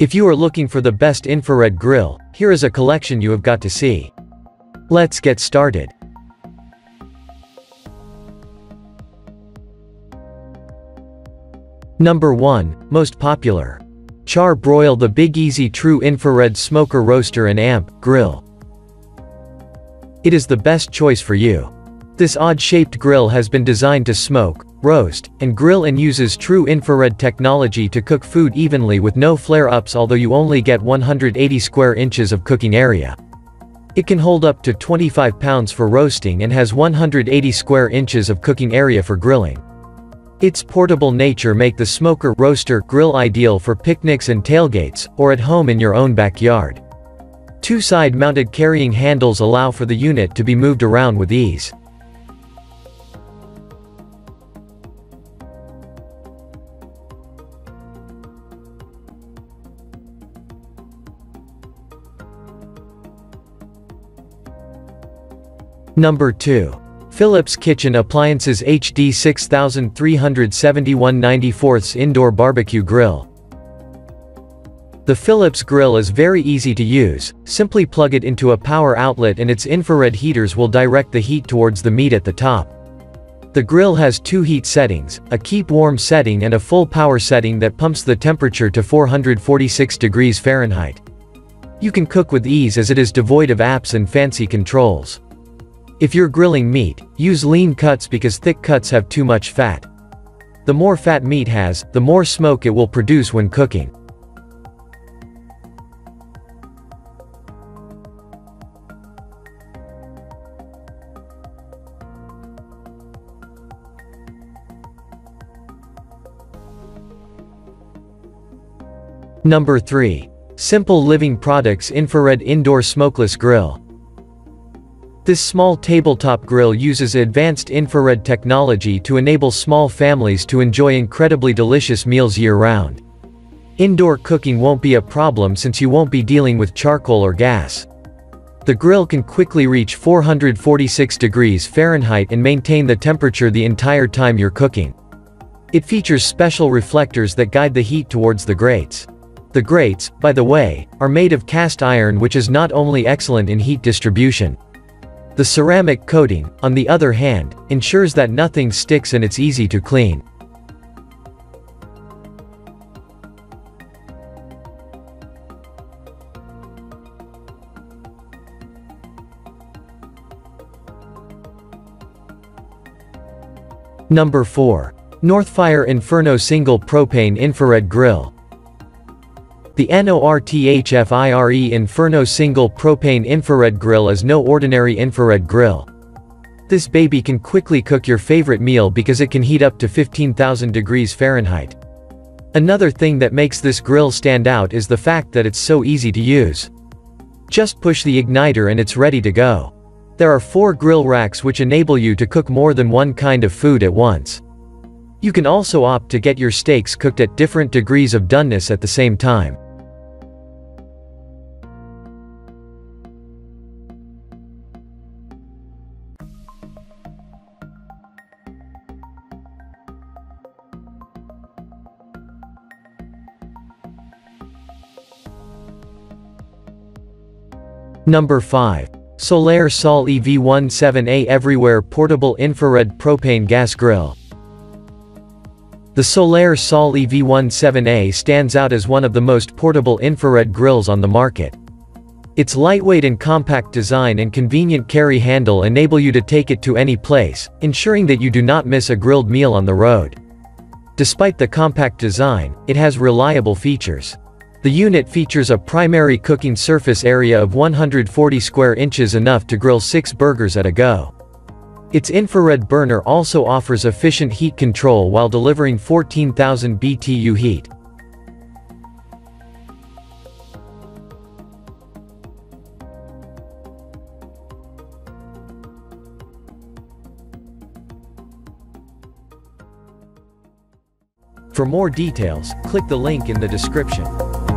If you are looking for the best infrared grill, here is a collection you have got to see. Let's get started. Number 1, Most Popular. Char-Broil the Big Easy TRU-Infrared Smoker Roaster and Amp Grill. It is the best choice for you. This odd-shaped grill has been designed to smoke, roast, and grill and uses true infrared technology to cook food evenly with no flare-ups although you only get 180 square inches of cooking area. It can hold up to 25 pounds for roasting and has 180 square inches of cooking area for grilling. Its portable nature make the smoker roaster grill ideal for picnics and tailgates, or at home in your own backyard. Two side-mounted carrying handles allow for the unit to be moved around with ease. Number 2. Philips Kitchen Appliances HD 6371 94 Indoor Barbecue Grill. The Philips grill is very easy to use, simply plug it into a power outlet and its infrared heaters will direct the heat towards the meat at the top. The grill has two heat settings, a keep warm setting and a full power setting that pumps the temperature to 446 degrees Fahrenheit. You can cook with ease as it is devoid of apps and fancy controls. If you're grilling meat, use lean cuts because thick cuts have too much fat. The more fat meat has, the more smoke it will produce when cooking. Number 3. Simple Living Products Infrared Indoor Smokeless Grill. This small tabletop grill uses advanced infrared technology to enable small families to enjoy incredibly delicious meals year-round. Indoor cooking won't be a problem since you won't be dealing with charcoal or gas. The grill can quickly reach 446 degrees Fahrenheit and maintain the temperature the entire time you're cooking. It features special reflectors that guide the heat towards the grates. The grates, by the way, are made of cast iron which is not only excellent in heat distribution. The ceramic coating, on the other hand, ensures that nothing sticks and it's easy to clean. Number 4. Northfire Inferno Single Propane Infrared Grill. The NORTHFIRE Inferno Single Propane Infrared Grill is no ordinary infrared grill. This baby can quickly cook your favorite meal because it can heat up to 15,000 degrees Fahrenheit. Another thing that makes this grill stand out is the fact that it's so easy to use. Just push the igniter and it's ready to go. There are four grill racks which enable you to cook more than one kind of food at once. You can also opt to get your steaks cooked at different degrees of doneness at the same time. Number 5. Solaire Sol EV17A Everywhere Portable Infrared Propane Gas Grill. The Solaire Sol EV17A stands out as one of the most portable infrared grills on the market. Its lightweight and compact design and convenient carry handle enable you to take it to any place, ensuring that you do not miss a grilled meal on the road. Despite the compact design, it has reliable features. The unit features a primary cooking surface area of 140 square inches enough to grill 6 burgers at a go. Its infrared burner also offers efficient heat control while delivering 14,000 BTU heat. For more details, click the link in the description.